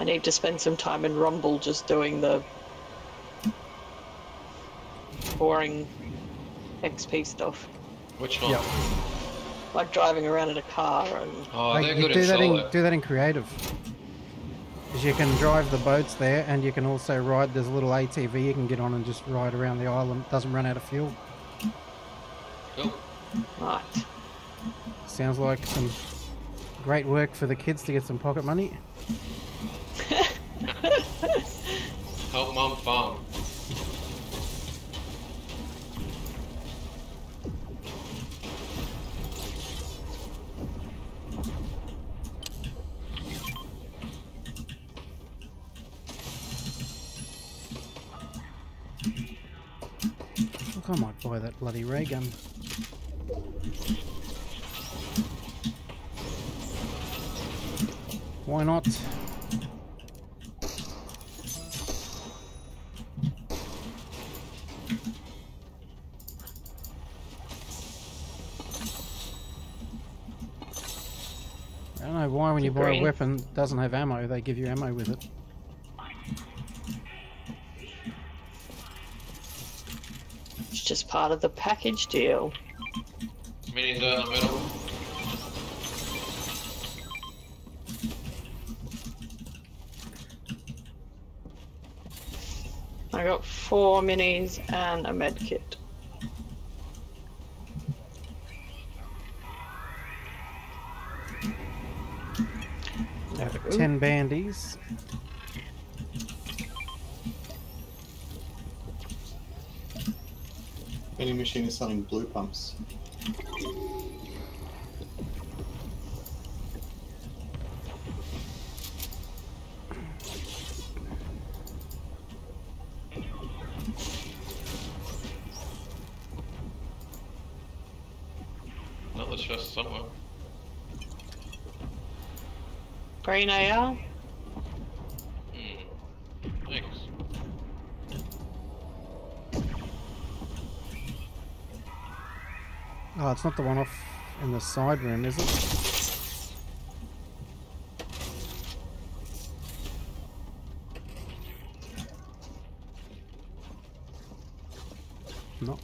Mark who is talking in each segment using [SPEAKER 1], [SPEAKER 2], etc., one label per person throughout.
[SPEAKER 1] I need to spend some time in Rumble just doing the boring XP stuff,
[SPEAKER 2] Which one?
[SPEAKER 3] Yep.
[SPEAKER 1] like driving around in a car and
[SPEAKER 2] Oh,
[SPEAKER 3] Like,
[SPEAKER 2] they're good
[SPEAKER 3] do
[SPEAKER 2] in
[SPEAKER 3] that in do that in creative. Because you can drive the boats there, and you can also ride. There's a little ATV you can get on and just ride around the island. Doesn't run out of fuel.
[SPEAKER 2] Cool.
[SPEAKER 1] right.
[SPEAKER 3] Sounds like some great work for the kids to get some pocket money.
[SPEAKER 2] Help mom farm.
[SPEAKER 3] Look, I might buy that bloody ray gun. Why not? When you buy a weapon that doesn't have ammo, they give you ammo with it.
[SPEAKER 1] It's just part of the package deal.
[SPEAKER 2] Minis out in the middle.
[SPEAKER 1] I got four minis and a med kit.
[SPEAKER 3] Ten bandies.
[SPEAKER 4] Vending machine is selling blue pumps.
[SPEAKER 2] Another chest somewhere.
[SPEAKER 1] Green AR.
[SPEAKER 2] Hmm. Thanks.
[SPEAKER 3] Oh, it's not the one off in the side room, is it? No.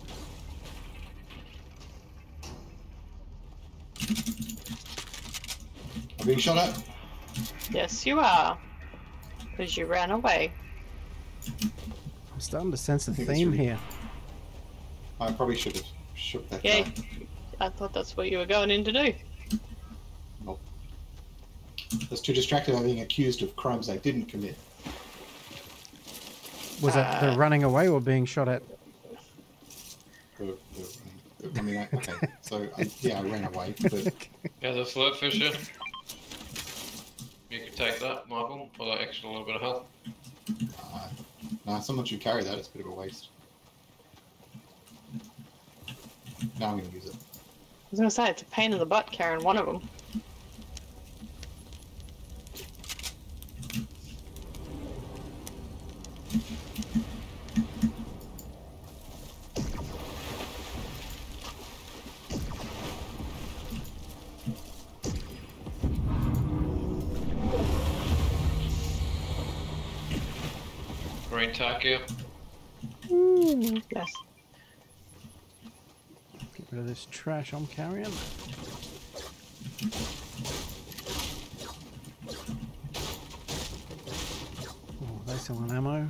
[SPEAKER 4] I'm being shot at.
[SPEAKER 1] Yes, you are. Because you ran away.
[SPEAKER 3] I'm starting to sense a theme
[SPEAKER 4] really-
[SPEAKER 3] here.
[SPEAKER 4] I probably should have shook that
[SPEAKER 1] Yeah,
[SPEAKER 4] guy.
[SPEAKER 1] I thought that's what you were going in to do.
[SPEAKER 4] Nope. I was too distracted by being accused of crimes I didn't commit.
[SPEAKER 3] Was that the
[SPEAKER 1] Uh,
[SPEAKER 3] running away or being shot at?
[SPEAKER 4] The- the- I mean, I, okay, so I, yeah, I ran away, but
[SPEAKER 2] Yeah, the float fisher. You could take that, Michael, for that extra little bit of health.
[SPEAKER 4] uh, no, someone should carry that. It's a bit of a waste. Now I'm going to use it.
[SPEAKER 1] I was going to say, it's a pain in the butt carrying one of them.
[SPEAKER 2] Green tack here.
[SPEAKER 1] Yes.
[SPEAKER 3] Get rid of this trash I'm carrying. Oh, they selling ammo.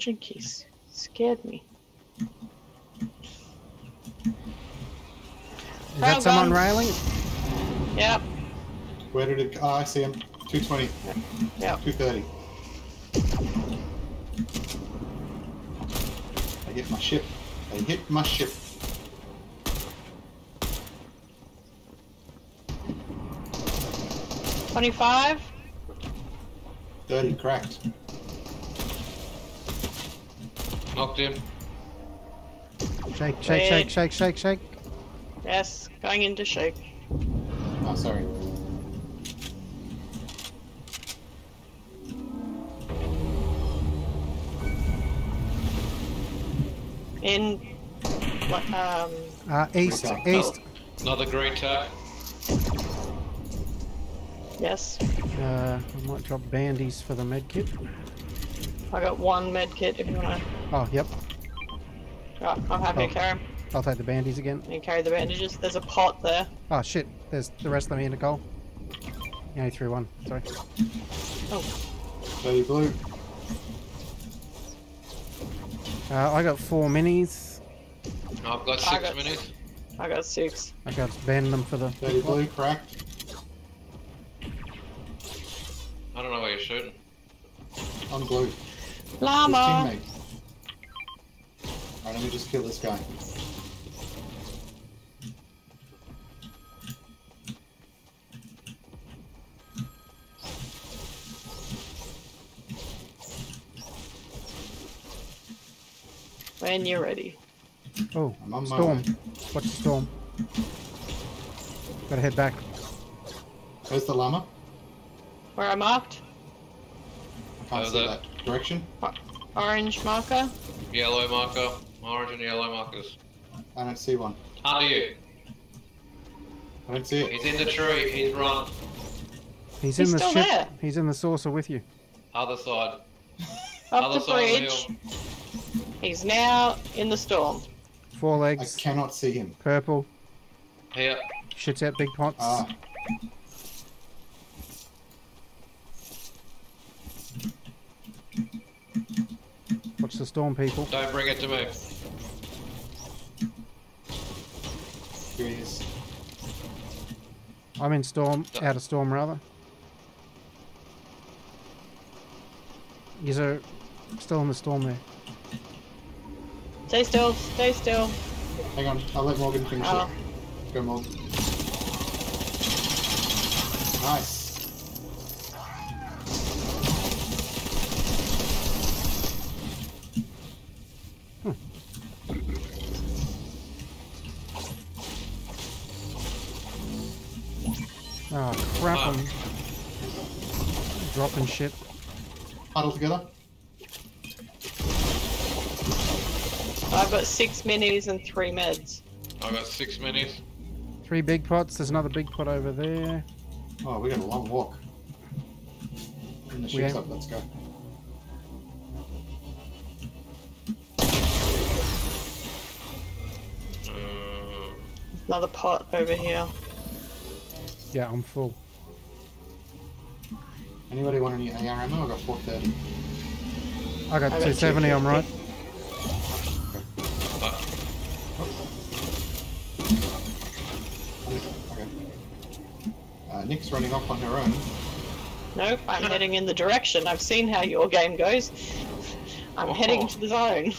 [SPEAKER 1] Jinkies. Scared me.
[SPEAKER 3] Is that
[SPEAKER 1] Rail
[SPEAKER 3] someone
[SPEAKER 1] gun.
[SPEAKER 3] railing?
[SPEAKER 1] Yep.
[SPEAKER 4] Where did it? Oh, I see him. 220,
[SPEAKER 1] Yep.
[SPEAKER 4] 230. I hit my ship. I hit my ship.
[SPEAKER 1] Twenty-five.
[SPEAKER 4] 30 cracked.
[SPEAKER 2] Knocked him.
[SPEAKER 3] Shake, shake,
[SPEAKER 1] Wait.
[SPEAKER 3] shake, shake, shake, shake.
[SPEAKER 1] Yes, going into shake.
[SPEAKER 4] Oh, sorry.
[SPEAKER 1] In. what, Um.
[SPEAKER 3] Uh, east,
[SPEAKER 4] Okay.
[SPEAKER 3] east.
[SPEAKER 2] Another green tack.
[SPEAKER 1] Yes.
[SPEAKER 3] Uh, I might drop bandies for the med kit.
[SPEAKER 1] I got one med kit if you wanna.
[SPEAKER 3] Oh, yep.
[SPEAKER 1] Right, I'm happy
[SPEAKER 3] Oh.
[SPEAKER 1] to carry 'em.
[SPEAKER 3] I'll take the bandies again.
[SPEAKER 1] You carry the bandages. There's a pot there.
[SPEAKER 3] Oh shit, there's the rest of them here, Nicole. You only threw one, sorry.
[SPEAKER 1] Oh,
[SPEAKER 4] Dirty blue.
[SPEAKER 3] Uh, I got four minis.
[SPEAKER 2] I've got
[SPEAKER 1] I
[SPEAKER 2] six
[SPEAKER 1] got-
[SPEAKER 2] minis.
[SPEAKER 1] I got six.
[SPEAKER 3] I got banned them for the.
[SPEAKER 4] Dirty blue. Cracked.
[SPEAKER 2] I don't know where you're shooting.
[SPEAKER 4] I'm blue. His
[SPEAKER 1] Llama!
[SPEAKER 4] Alright, let me just kill this guy.
[SPEAKER 1] When you're ready.
[SPEAKER 3] Oh,
[SPEAKER 4] I'm on
[SPEAKER 3] storm.
[SPEAKER 4] way.
[SPEAKER 3] Watch the storm. Gotta head back.
[SPEAKER 4] Where's the llama?
[SPEAKER 1] Where I marked?
[SPEAKER 4] I can't
[SPEAKER 2] Oh,
[SPEAKER 4] see
[SPEAKER 2] that-
[SPEAKER 4] that. Direction?
[SPEAKER 1] Orange marker.
[SPEAKER 2] Yellow marker. Orange and yellow markers.
[SPEAKER 4] I don't see one.
[SPEAKER 2] Under you.
[SPEAKER 4] I don't see it.
[SPEAKER 2] He's in the tree. He's run.
[SPEAKER 3] He's,
[SPEAKER 1] He's
[SPEAKER 3] in the
[SPEAKER 1] still
[SPEAKER 3] ship.
[SPEAKER 1] there.
[SPEAKER 3] He's in the saucer with you.
[SPEAKER 2] Other side.
[SPEAKER 1] Up
[SPEAKER 2] Other
[SPEAKER 1] the
[SPEAKER 2] side of the
[SPEAKER 1] bridge.
[SPEAKER 2] hill.
[SPEAKER 1] He's now in the storm.
[SPEAKER 3] Four
[SPEAKER 4] I
[SPEAKER 3] legs,
[SPEAKER 4] cannot see him.
[SPEAKER 3] purple,
[SPEAKER 2] Here.
[SPEAKER 3] shits out big pots.
[SPEAKER 4] Ah,
[SPEAKER 3] Watch the storm, people.
[SPEAKER 2] Don't bring it to me.
[SPEAKER 4] here he is.
[SPEAKER 3] I'm in storm, out of storm rather. You are still in the storm there.
[SPEAKER 1] Stay still. Stay still.
[SPEAKER 4] Hang on, I'll let Morgan finish
[SPEAKER 1] Oh.
[SPEAKER 4] it. Go, Morgan. Nice.
[SPEAKER 3] Oh crap!
[SPEAKER 2] Ah.
[SPEAKER 3] I'm dropping shit.
[SPEAKER 4] Huddle together.
[SPEAKER 1] I've got six minis and three meds.
[SPEAKER 2] I've got six minis.
[SPEAKER 3] Three big pots. There's another big pot over there.
[SPEAKER 4] Oh, we got a long walk. In the
[SPEAKER 3] We
[SPEAKER 4] ship's
[SPEAKER 3] have-
[SPEAKER 4] up, let's go.
[SPEAKER 2] Uh,
[SPEAKER 1] Another pot over here.
[SPEAKER 3] Yeah, I'm full.
[SPEAKER 4] Anybody want any AR ammo? I got 430.
[SPEAKER 3] I got
[SPEAKER 1] I got
[SPEAKER 3] 270. I'm right.
[SPEAKER 2] but
[SPEAKER 4] Okay. Uh, Nick's running off on her own.
[SPEAKER 1] Nope, I'm heading in the direction. I've seen how your game goes. I'm
[SPEAKER 2] Oh.
[SPEAKER 1] heading to the zone.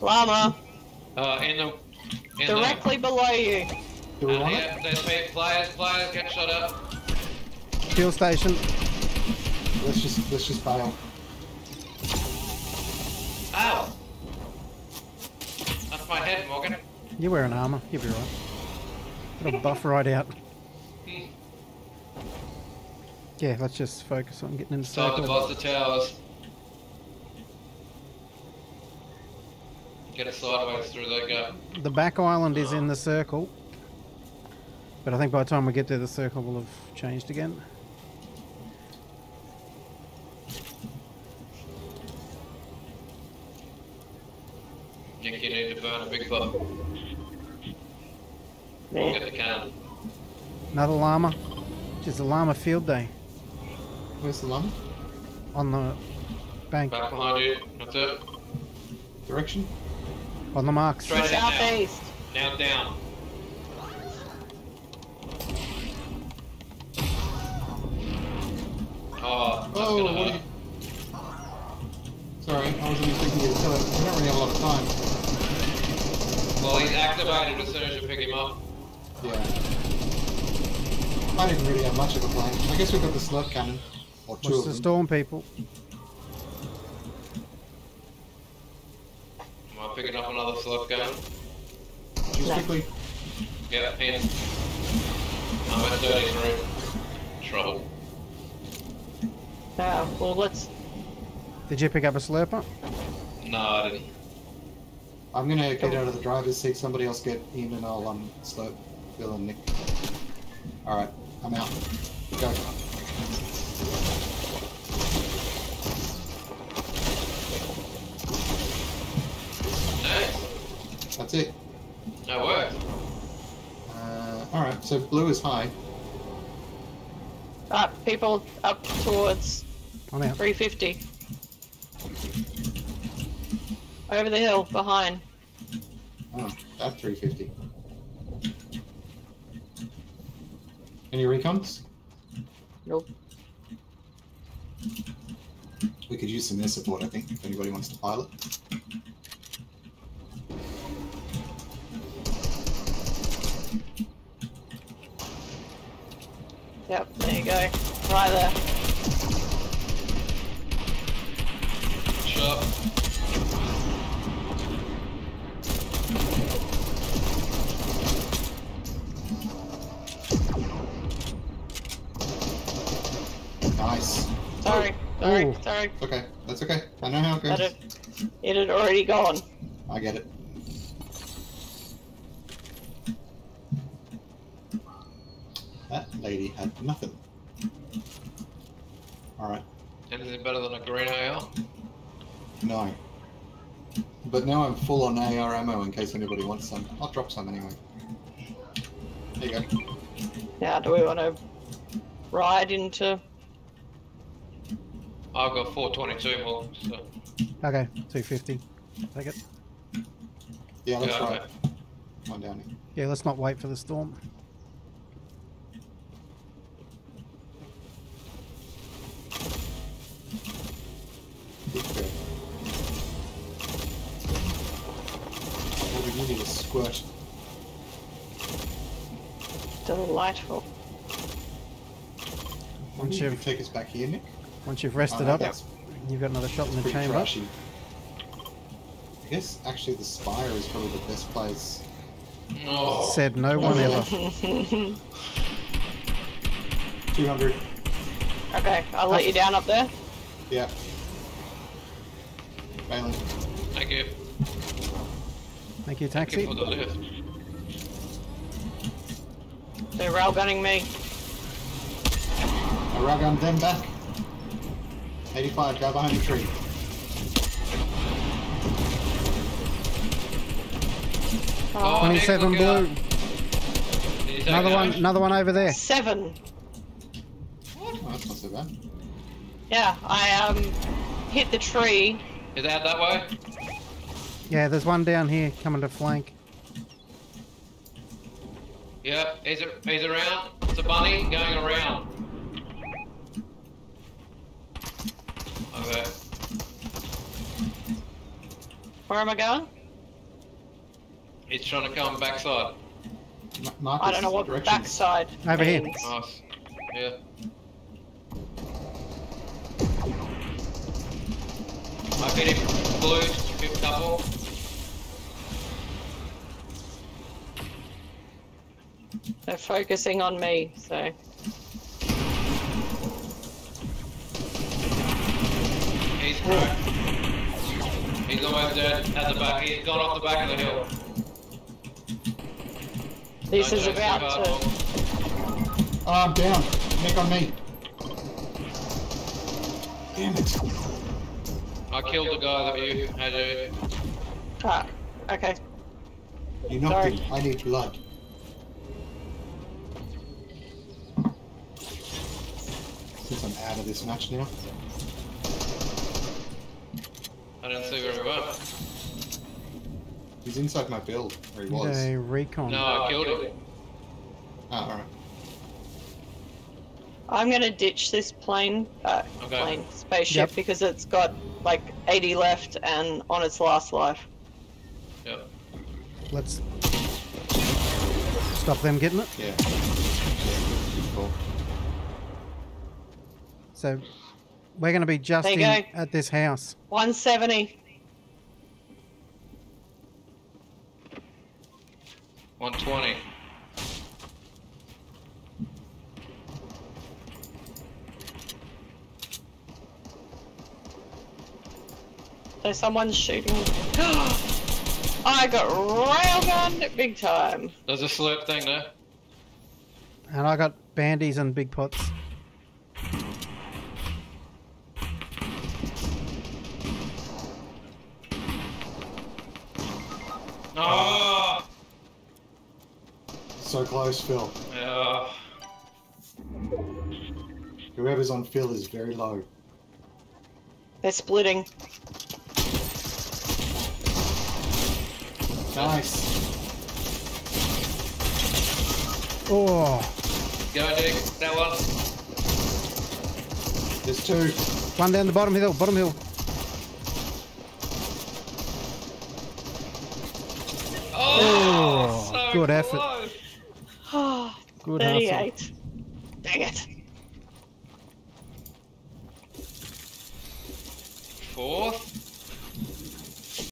[SPEAKER 1] Llama,
[SPEAKER 2] uh, in the. In
[SPEAKER 1] directly below you.
[SPEAKER 4] Do we
[SPEAKER 2] uh,
[SPEAKER 4] want
[SPEAKER 2] yeah,
[SPEAKER 4] it?
[SPEAKER 2] there's pe- players, players get shot up.
[SPEAKER 3] Fuel station.
[SPEAKER 4] Let's just let's just bail.
[SPEAKER 2] Ow! That's my head, Morgan.
[SPEAKER 3] You're wearing armor. You'll be right. It'll buff right out. Yeah, let's just focus on getting in the
[SPEAKER 2] Time to
[SPEAKER 3] circle.
[SPEAKER 2] bust the towers. Get it sideways through that gap.
[SPEAKER 3] The back island is in the circle. But I think by the time we get there, the circle will have changed again.
[SPEAKER 2] Nick, you need to burn a big butt.
[SPEAKER 1] Yeah.
[SPEAKER 2] Get the can.
[SPEAKER 3] Another llama. Just a llama field day
[SPEAKER 4] Where's the llama?
[SPEAKER 3] on the bank,
[SPEAKER 2] Back behind you. That's it.
[SPEAKER 4] Direction?
[SPEAKER 3] on the marks.
[SPEAKER 2] Straight ahead now.
[SPEAKER 1] Southeast.
[SPEAKER 2] Now down. Oh, that's
[SPEAKER 4] Oh,
[SPEAKER 2] gonna hurt.
[SPEAKER 4] you... Sorry, I wasn't expecting you to tell it. We don't really have a lot of time.
[SPEAKER 2] Well, he's activated as soon as you pick him up.
[SPEAKER 4] Yeah. I didn't really have much of a plan. I guess we've got the slurp cannon. Or two
[SPEAKER 3] Watch
[SPEAKER 4] of
[SPEAKER 3] the
[SPEAKER 4] them.
[SPEAKER 3] storm, people.
[SPEAKER 2] Am I picking up another slug gun?
[SPEAKER 4] Just
[SPEAKER 1] No.
[SPEAKER 4] quickly.
[SPEAKER 2] Yep, in. I'm at 33.
[SPEAKER 1] Yeah, well, let's.
[SPEAKER 3] Did you pick up a slurper?
[SPEAKER 2] No, I didn't.
[SPEAKER 4] I'm gonna get out of the driver's seat. Somebody else get in, and I'll um slow Bill and Nick. All right, I'm out. Go.
[SPEAKER 2] Nice.
[SPEAKER 4] That's it.
[SPEAKER 2] That worked.
[SPEAKER 4] Uh, all right. So blue is high.
[SPEAKER 1] Uh, people up towards
[SPEAKER 3] I'm out.
[SPEAKER 1] 350. Over the hill, behind.
[SPEAKER 4] Oh, that's 350. Any recons?
[SPEAKER 1] Nope.
[SPEAKER 4] We could use some air support, I think, if anybody wants to pilot.
[SPEAKER 1] Yep, there you go. Right there.
[SPEAKER 2] Shot.
[SPEAKER 4] Nice.
[SPEAKER 1] Sorry, sorry,
[SPEAKER 3] Ooh.
[SPEAKER 1] sorry.
[SPEAKER 4] Okay, that's okay. I know how it goes.
[SPEAKER 1] it, it had already gone.
[SPEAKER 4] I get it. That lady had nothing. Alright,
[SPEAKER 2] Anything better than a green AR?
[SPEAKER 4] No. But now I'm full on AR ammo in case anybody wants some. I'll drop some anyway. There you go.
[SPEAKER 1] Now, do we want to ride into?
[SPEAKER 2] I've got 422 more, so.
[SPEAKER 3] Okay, 250. Take it.
[SPEAKER 4] Yeah, let's
[SPEAKER 2] Yeah,
[SPEAKER 4] try
[SPEAKER 2] okay.
[SPEAKER 4] it. One down here.
[SPEAKER 3] Yeah, let's not wait for the storm.
[SPEAKER 4] Good go. All we needed is squirt.
[SPEAKER 1] Delightful.
[SPEAKER 3] Once
[SPEAKER 4] you
[SPEAKER 3] you've
[SPEAKER 4] could take us back here, Nick.
[SPEAKER 3] once you've
[SPEAKER 4] Oh,
[SPEAKER 3] rested
[SPEAKER 4] no,
[SPEAKER 3] up,
[SPEAKER 4] that's
[SPEAKER 3] you've got another shot in the chamber.
[SPEAKER 4] trashy. I guess actually the Spire is probably the best place.
[SPEAKER 2] Oh,
[SPEAKER 3] Said no one ever.
[SPEAKER 4] 200.
[SPEAKER 1] Okay, I'll let you down up there.
[SPEAKER 4] Yeah. Balin.
[SPEAKER 2] thank you.
[SPEAKER 3] Thank you,
[SPEAKER 2] Thank
[SPEAKER 3] taxi.
[SPEAKER 2] you for the lift.
[SPEAKER 1] They're railgunning me.
[SPEAKER 4] I rag them back. 85, go behind the tree.
[SPEAKER 1] Oh,
[SPEAKER 3] 27
[SPEAKER 2] Nick, look out.
[SPEAKER 3] blue.
[SPEAKER 2] Did you take
[SPEAKER 3] Another one,
[SPEAKER 2] damage?
[SPEAKER 3] another one over there.
[SPEAKER 1] seven.
[SPEAKER 4] Oh, that's not so bad.
[SPEAKER 1] Yeah, I um hit the tree.
[SPEAKER 2] Is that that way?
[SPEAKER 3] Yeah, there's one down here coming to flank.
[SPEAKER 2] Yep, he's, a, he's around. It's a bunny going around. Okay.
[SPEAKER 1] Where am I going?
[SPEAKER 2] He's trying to come backside.
[SPEAKER 4] Ma- Marcus,
[SPEAKER 1] I don't know what
[SPEAKER 4] directions.
[SPEAKER 1] backside
[SPEAKER 3] Over here.
[SPEAKER 2] Nice. Yeah. I hit him blue, fifth couple.
[SPEAKER 1] They're focusing on me, so
[SPEAKER 2] He's cracked. He's almost dead at the back. He's gone off the back of the hill.
[SPEAKER 1] this
[SPEAKER 2] Don't
[SPEAKER 1] is about to.
[SPEAKER 4] Oh, I'm down. Nick on me. Damn it.
[SPEAKER 2] I killed the guy that you had to.
[SPEAKER 1] Ah, okay.
[SPEAKER 4] You knocked
[SPEAKER 1] Sorry.
[SPEAKER 4] him. I need blood. Since I'm out of this match now.
[SPEAKER 2] I didn't see where he went.
[SPEAKER 4] He's inside my build, where he was.
[SPEAKER 3] a recon.
[SPEAKER 2] No, I killed him.
[SPEAKER 4] Oh, alright.
[SPEAKER 1] I'm gonna ditch this plane, uh,
[SPEAKER 2] Okay.
[SPEAKER 1] plane spaceship
[SPEAKER 3] Yep.
[SPEAKER 1] because it's got like 80 left and on its last life.
[SPEAKER 2] Yep.
[SPEAKER 3] Let's stop them getting it.
[SPEAKER 4] Yeah. yeah.
[SPEAKER 3] So we're going to be just in, at this house.
[SPEAKER 1] 170.
[SPEAKER 2] 120.
[SPEAKER 1] So someone's shooting. I got railgun, big time.
[SPEAKER 2] There's a slurp thing there.
[SPEAKER 3] And I got bandies and big pots.
[SPEAKER 4] So close, Phil.
[SPEAKER 2] Yeah.
[SPEAKER 4] Whoever's on Phil is very low.
[SPEAKER 1] They're splitting.
[SPEAKER 4] Nice.
[SPEAKER 3] Oh,
[SPEAKER 2] Go, Dick. That one.
[SPEAKER 4] There's two.
[SPEAKER 3] one down the bottom hill, bottom hill.
[SPEAKER 2] Oh!
[SPEAKER 3] Oh,
[SPEAKER 2] so
[SPEAKER 3] good effort.
[SPEAKER 2] Close.
[SPEAKER 3] Good hustle.
[SPEAKER 1] 38. Dang it.
[SPEAKER 2] Fourth.